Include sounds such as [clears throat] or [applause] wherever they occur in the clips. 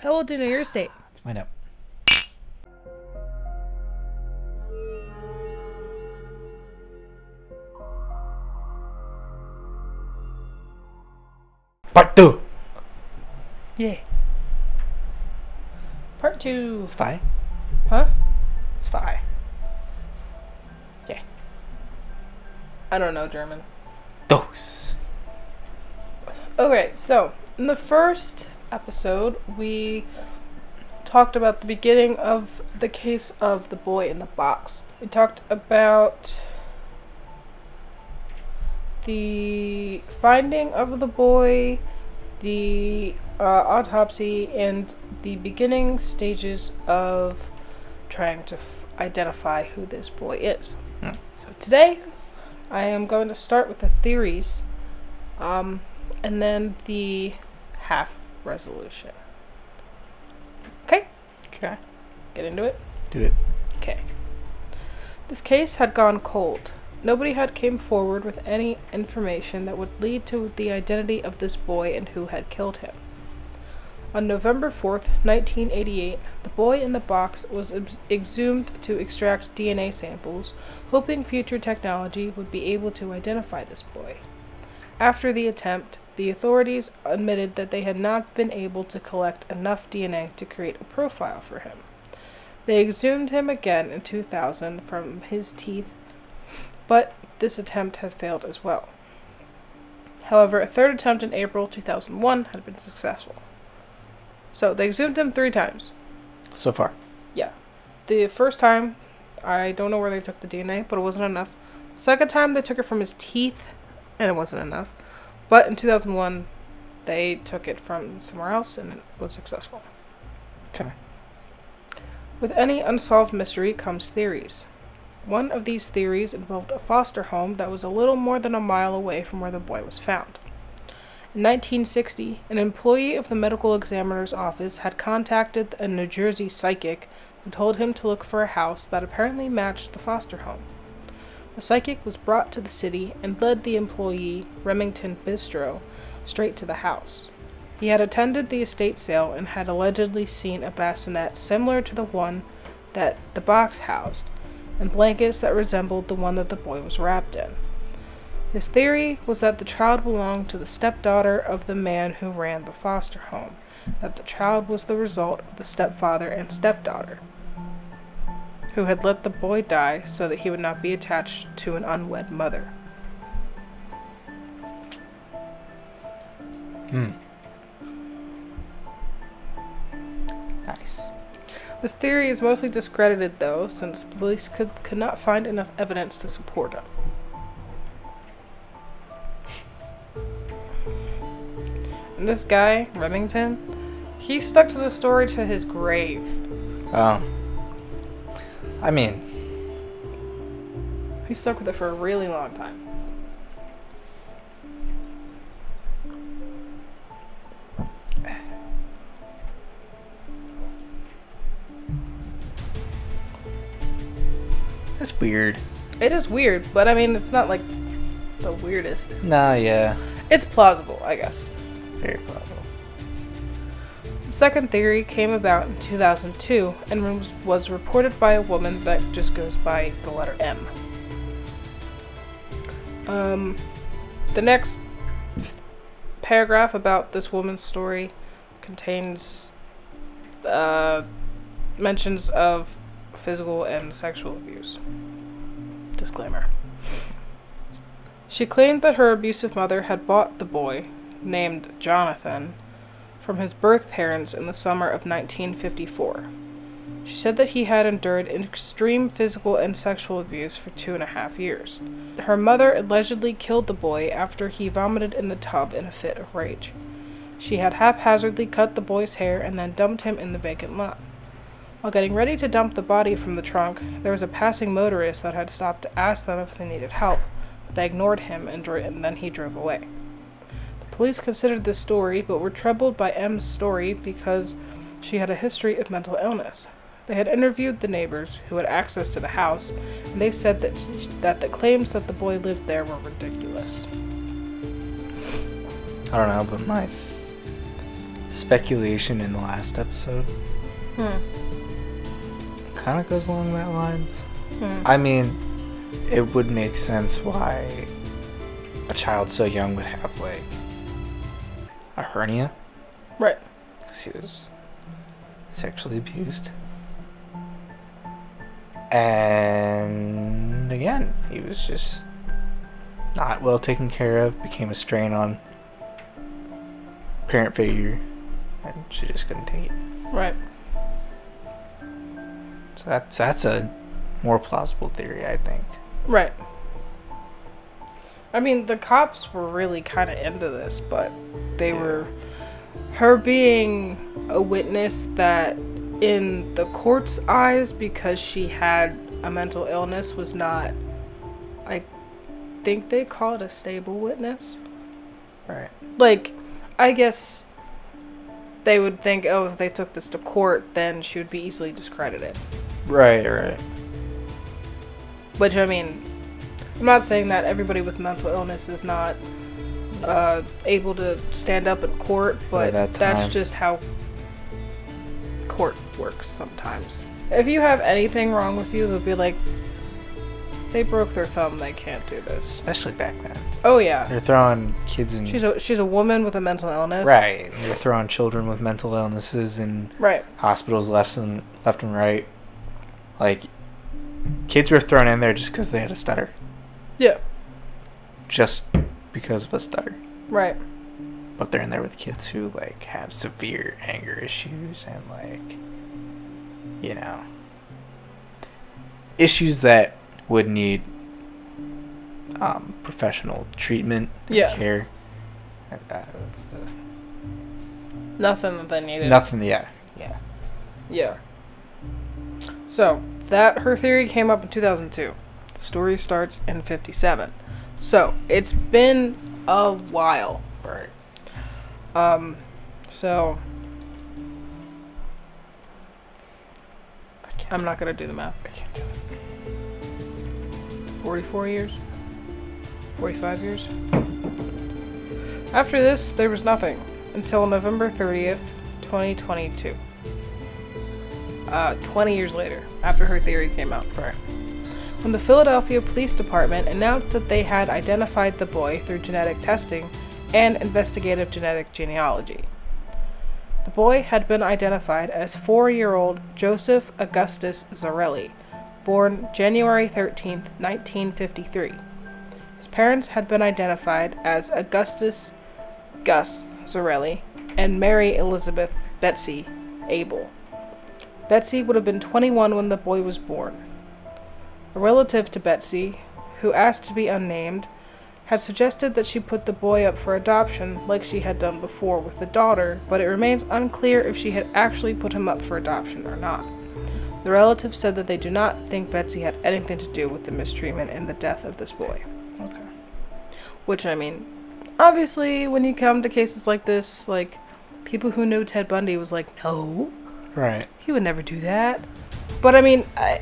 How old do you know your state? Let's find out. Part two. Yeah. Part two. It's fine. Huh? It's five. Yeah. I don't know German. Dos. Okay, so in the first episode, we talked about the beginning of the case of the boy in the box. We talked about the finding of the boy, the uh, autopsy, and the beginning stages of trying to f- identify who this boy is. Hmm. So today, I am going to start with the theories, um, and then the half resolution. Okay, Okay. get into it. Do it. Okay. This case had gone cold. Nobody had came forward with any information that would lead to the identity of this boy and who had killed him. On November 4th, 1988, the boy in the box was ex- exhumed to extract DNA samples, hoping future technology would be able to identify this boy. After the attempt, the authorities admitted that they had not been able to collect enough DNA to create a profile for him. They exhumed him again in 2000 from his teeth, but this attempt has failed as well. However, a third attempt in April 2001 had been successful. So they exhumed him three times. So far. Yeah. The first time, I don't know where they took the DNA, but it wasn't enough. Second time, they took it from his teeth, and it wasn't enough. But in 2001, they took it from somewhere else, and it was successful. Okay. With any unsolved mystery comes theories. One of these theories involved a foster home that was a little more than a mile away from where the boy was found. In 1960, an employee of the medical examiner's office had contacted a New Jersey psychic who told him to look for a house that apparently matched the foster home. The psychic was brought to the city and led the employee, Remington Bristow, straight to the house. He had attended the estate sale and had allegedly seen a bassinet similar to the one that the box housed, and blankets that resembled the one that the boy was wrapped in. His theory was that the child belonged to the stepdaughter of the man who ran the foster home, that the child was the result of the stepfather and stepdaughter, who had let the boy die so that he would not be attached to an unwed mother. Hmm. Nice. This theory is mostly discredited, though, since police could, could not find enough evidence to support it. And this guy, Remington, he stuck to the story to his grave. Um. I mean, He stuck with it for a really long time. that's weird. It is weird, but I mean, it's not like the weirdest. Nah, yeah. It's plausible, I guess. Very plausible. The second theory came about in 2002 and was, reported by a woman that just goes by the letter M. Um, the next paragraph about this woman's story contains uh, mentions of physical and sexual abuse. Disclaimer. She claimed that her abusive mother had bought the boy, named Jonathan, from his birth parents in the summer of 1954. She said that he had endured extreme physical and sexual abuse for two and a half years. Her mother allegedly killed the boy after he vomited in the tub in a fit of rage. She had haphazardly cut the boy's hair and then dumped him in the vacant lot. While getting ready to dump the body from the trunk, there was a passing motorist that had stopped to ask them if they needed help, but they ignored him and, dro- and then he drove away. The police considered this story, but were troubled by M's story because she had a history of mental illness. They had interviewed the neighbors who had access to the house, and they said that, that the claims that the boy lived there were ridiculous. I don't know, but my f- speculation in the last episode Hmm. kind of goes along that lines. Hmm. I mean, it would make sense why a child so young would have like a hernia right. because he was sexually abused. And again, he was just not well taken care of, became a strain on parent figure, and she just couldn't take it. Right. So that's that's a more plausible theory, I think. Right. I mean, the cops were really kind of into this, but they Yeah. were. Her being a witness that, in the court's eyes, because she had a mental illness, was not. I think they call it a stable witness. Right. Like, I guess they would think, oh, if they took this to court, then she would be easily discredited. Right. Right. Which I mean, I'm not saying that everybody with mental illness is not uh, able to stand up in court, but that that's just how court works sometimes. If you have anything wrong with you, they'll be like, they broke their thumb, they can't do this. Especially back then. Oh yeah, They're throwing kids in. she's a she's a woman with a mental illness. right. They're throwing children with mental illnesses in Right. hospitals left and left and right. Like, kids were thrown in there just because they had a stutter. Yeah. Just because of a stutter. Right. But they're in there with kids who like have severe anger issues and like, you know, issues that would need um, professional treatment, and Yeah. care. Uh, Nothing that they needed. nothing. Yeah, yeah. Yeah. So, that her theory came up in 2002. Story starts in 57. So, it's been a while. Right. Um, so I can't. I'm not gonna do the math. I can't do it. 44 years? 45 years? After this, there was nothing until November 30th, 2022. Uh, 20 years later, after her theory came out. Right. When the Philadelphia Police Department announced that they had identified the boy through genetic testing and investigative genetic genealogy. The boy had been identified as four year old Joseph Augustus Zarelli, born January 13, 1953. His parents had been identified as Augustus Gus Zarelli and Mary Elizabeth Betsy Abel. Betsy would have been 21 when the boy was born. A relative to Betsy, who asked to be unnamed, had suggested that she put the boy up for adoption like she had done before with the daughter, but it remains unclear if she had actually put him up for adoption or not. The relative said that they do not think Betsy had anything to do with the mistreatment and the death of this boy. Okay. Which, I mean, obviously, when you come to cases like this, like, people who knew Ted Bundy was like, no, Right. he would never do that. But I mean, I,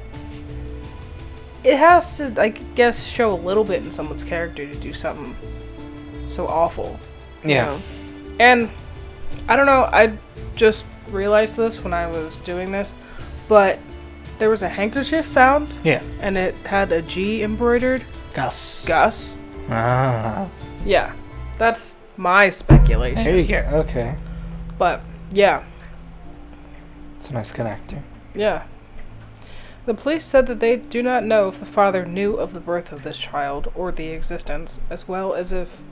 it has to, I guess, show a little bit in someone's character to do something so awful. Yeah. know? And I don't know, I just realized this when I was doing this, but there was a handkerchief found Yeah. and it had a G embroidered. Gus. Gus. Ah. Yeah, that's my speculation. There you go. Okay. But yeah, It's a nice connector. Yeah. The police said that they do not know if the father knew of the birth of this child or the existence, as well as if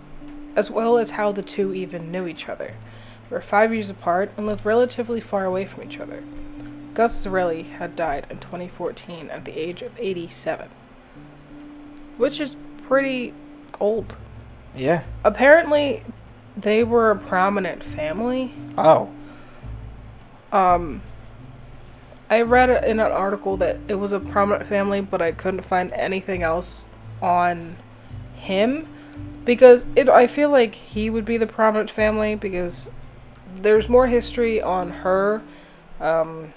as well as how the two even knew each other. They were five years apart and lived relatively far away from each other. Gus Zarelli had died in 2014 at the age of 87, which is pretty old. Yeah. Apparently, they were a prominent family. Oh. Um, I read in an article that it was a prominent family, but I couldn't find anything else on him because it. I feel like he would be the prominent family because there's more history on her. Um,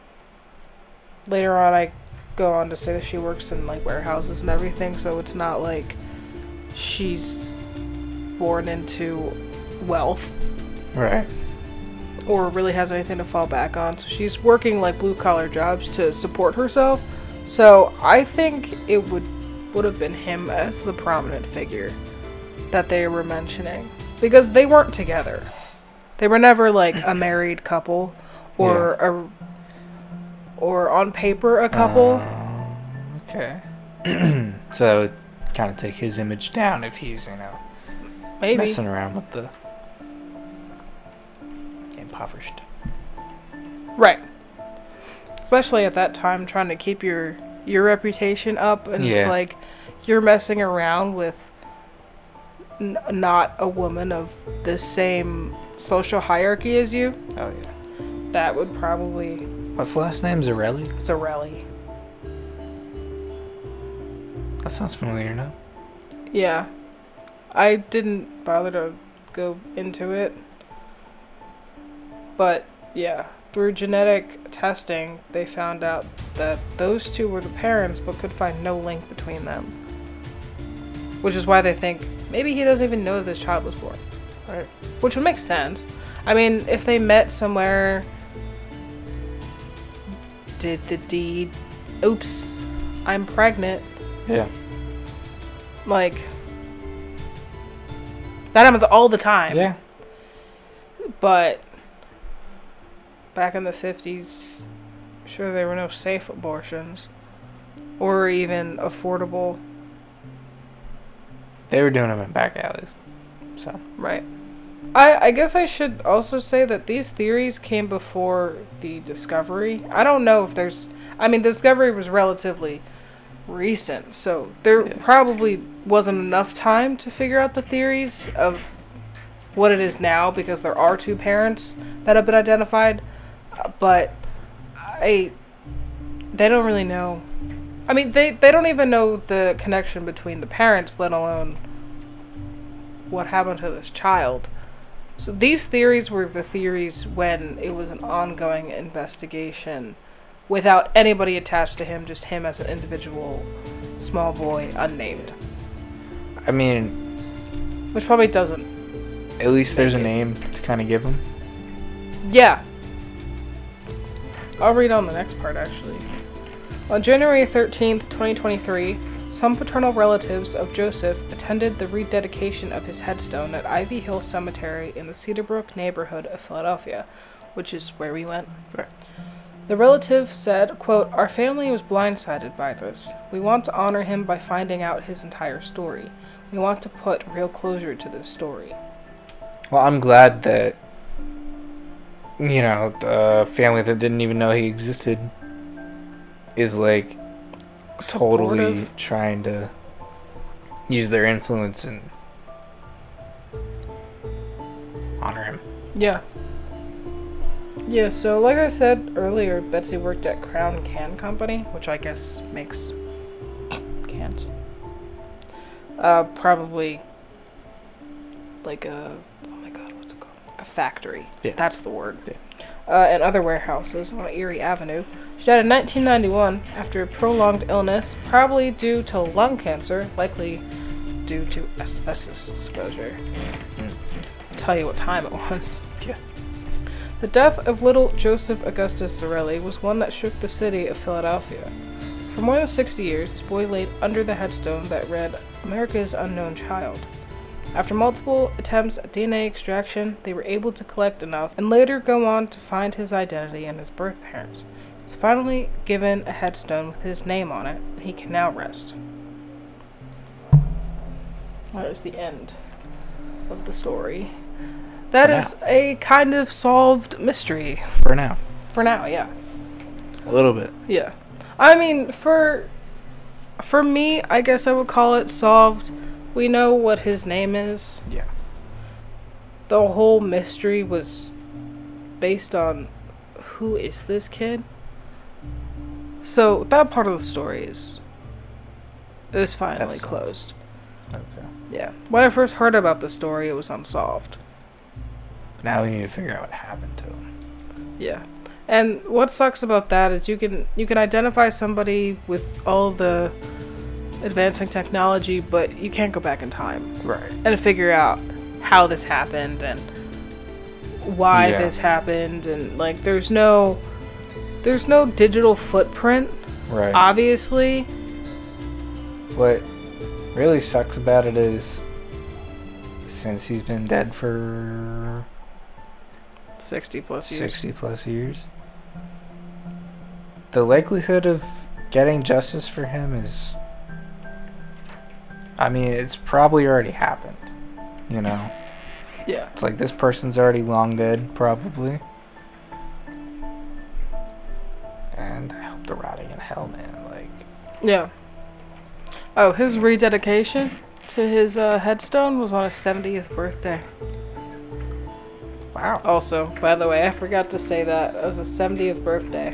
later on, I go on to say that she works in like warehouses and everything, so it's not like she's born into wealth. Right. Or really has anything to fall back on. So she's working like blue collar jobs to support herself. So I think it would would have been him as the prominent figure that they were mentioning because they weren't together. They were never like a married couple or a or on paper a couple. Um, okay. [clears throat] so that would kind of take his image down if he's, you know, Maybe. messing around with the impoverished. Right. Especially at that time, trying to keep your your reputation up, and it's like you're messing around with n- not a woman of the same social hierarchy as you. Oh yeah. That would probably What's the last name? Zarelli? Zarelli. That sounds familiar, no? Yeah, I didn't bother to go into it, but yeah, through genetic testing, they found out that those two were the parents, but could find no link between them. Which is why they think maybe he doesn't even know that this child was born, right? Which would make sense. I mean, if they met somewhere, did the deed, oops, I'm pregnant, Yeah. like that happens all the time. Yeah. But back in the 50s, sure there were no safe abortions or even affordable, They were doing them in back alleys. So. right? I I guess I should also say that these theories came before the discovery. I don't know if there's I mean, the discovery was relatively recent, so there Yeah. probably wasn't enough time to figure out the theories of what it is now because there are two parents that have been identified, but I they don't really know. I mean, they they don't even know the connection between the parents, let alone what happened to this child. So these theories were the theories when it was an ongoing investigation without anybody attached to him, just him as an individual small boy, unnamed. I mean, Which probably doesn't. at least there's a name to kind of give him. Yeah. I'll read on the next part actually. On January 13th, 2023, some paternal relatives of Joseph attended the rededication of his headstone at Ivy Hill Cemetery in the Cedarbrook neighborhood of Philadelphia, which is where we went. Right. The relative said, quote, Our family was blindsided by this. We want to honor him by finding out his entire story. We want to put real closure to this story. Well, I'm glad that you know the family that didn't even know he existed is like totally Supportive. trying to use their influence and honor him. Yeah. Yeah, so like I said earlier, Betsy worked at Crown Can Company, which I guess makes cans. Uh, probably like a factory. Yeah. That's the word. Yeah. Uh, and other warehouses on Erie Avenue. She died in 1991 after a prolonged illness, probably due to lung cancer, likely due to asbestos exposure. Mm. I'll tell you what time it was. Yeah. The death of little Joseph Augustus Zarelli was one that shook the city of Philadelphia. For more than 60 years, this boy laid under the headstone that read, America's Unknown Child. After multiple attempts at DNA extraction, they were able to collect enough and later go on to find his identity and his birth parents. He was finally given a headstone with his name on it, and he can now rest. That is the end of the story. That For is a kind of solved mystery For now, for now, yeah. a little bit. Yeah. I mean, for for me, I guess I would call it solved. We know what his name is. Yeah. The whole mystery was based on who is this kid? So that part of the story is is finally That's closed. Okay. Yeah. When I first heard about the story, it was unsolved. Now we need to figure out what happened to him. Yeah. And what sucks about that is you can you can identify somebody with all the advancing technology, but you can't go back in time Right. and figure out how this happened and why Yeah. this happened and like there's no there's no digital footprint Right. obviously what really sucks about it is since he's been dead for 60 plus years 60 plus years, the likelihood of getting justice for him is. I mean, it's probably already happened. You know? yeah It's like this person's already long dead, probably. And I hope they're rotting in hell, man. Like, yeah oh his rededication to his uh, headstone was on his 70th birthday wow. also by the way i forgot to say that it was his 70th birthday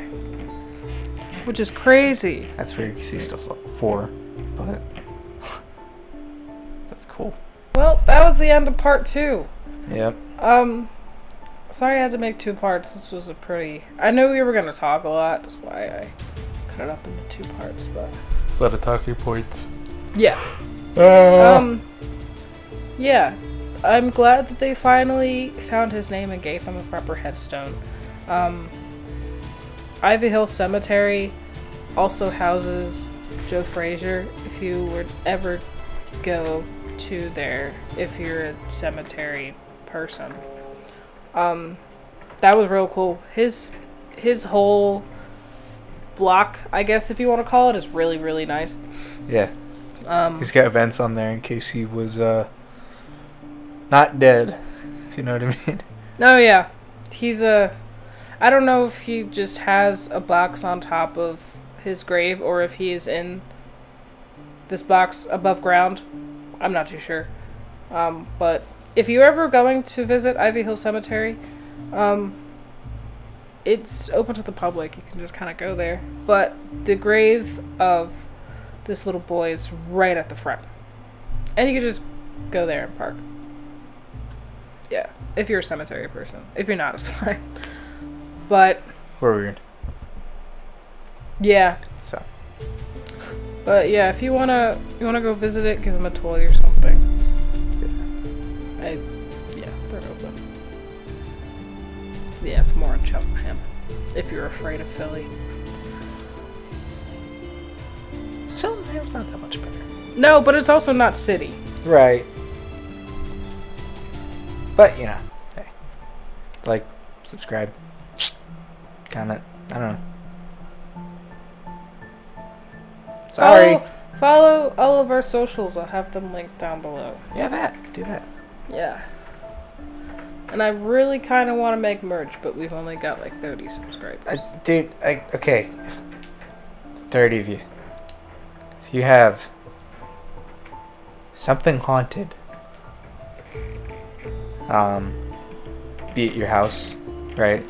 which is crazy That's weird because he's still fo- four, but. Well that was the end of part two Yep. Um, sorry I had to make two parts. This was a pretty. I knew we were gonna talk a lot, that's why I cut it up into two parts. But It's a lot of talking points. yeah, Uh, um, yeah, I'm glad that they finally found his name and gave him a proper headstone. Um, Ivy Hill Cemetery also houses Joe Frazier. If you were ever go to there, if you're a cemetery person, um, that was real cool. His his whole block, I guess if you want to call it, is really really nice. yeah. Um, He's got events on there in case he was uh not dead. If you know what I [laughs] mean. Oh yeah, he's a. I don't know if he just has a box on top of his grave or if he is in this box above ground. I'm not too sure. Um, but if you're ever going to visit Ivy Hill Cemetery, um, it's open to the public. You can just kind of go there. But the grave of this little boy is right at the front, and you can just go there and park. Yeah, if you're a cemetery person. If you're not, it's [laughs] fine. But We're weird. yeah, but yeah, if you wanna you wanna go visit it, give them a toy or something. I yeah, they're open. Yeah, it's more in Cheltenham. If you're afraid of Philly. Cheltenham's not that much better. No, but it's also not city. Right. But you know, hey, like, subscribe, comment. I don't know. Sorry. Follow, follow all of our socials. I'll have them linked down below. Yeah, that. Do that. Yeah. And I really kind of want to make merch, but we've only got like 30 subscribers. Uh, dude, I, okay. 30 of you. If you have something haunted, um, be it your house, right?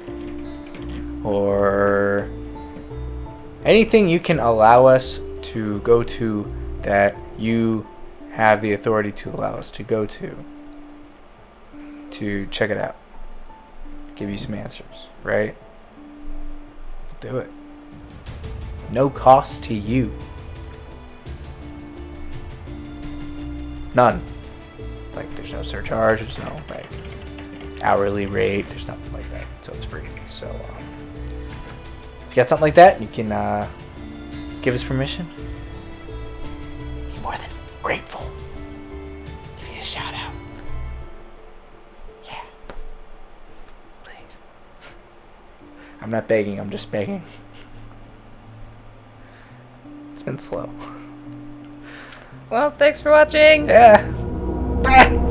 Or anything you can allow us to go to that you have the authority to allow us to go to to check it out give you some answers right? Do it. No cost to you. None. Like there's no surcharge there's no like hourly rate there's nothing like that. So it's free. So um, if you got something like that you can uh, give us permission? Be more than grateful. Give you a shout out. Yeah. Please. I'm not begging i'm just begging. It's been slow. Well, thanks for watching. yeah. Ah!